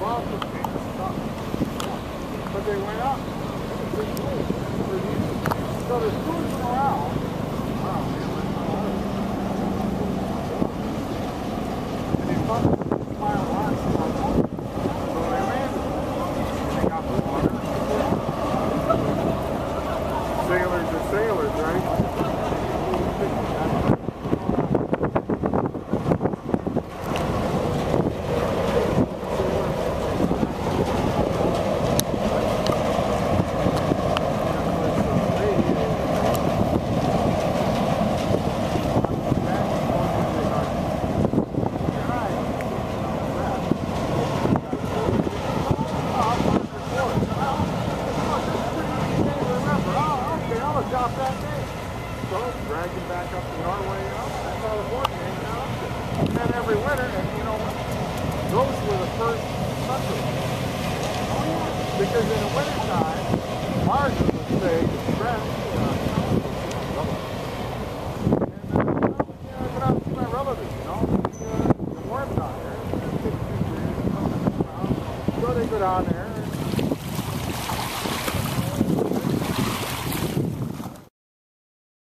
But they went up. So there's good morale. boat, dragged him back up to Norway. You oh, know, that's all it was. And then every winter, and you know what? Those were the first suckers. Oh, yeah. Because in the wintertime, margin would stay stressed. Uh, on there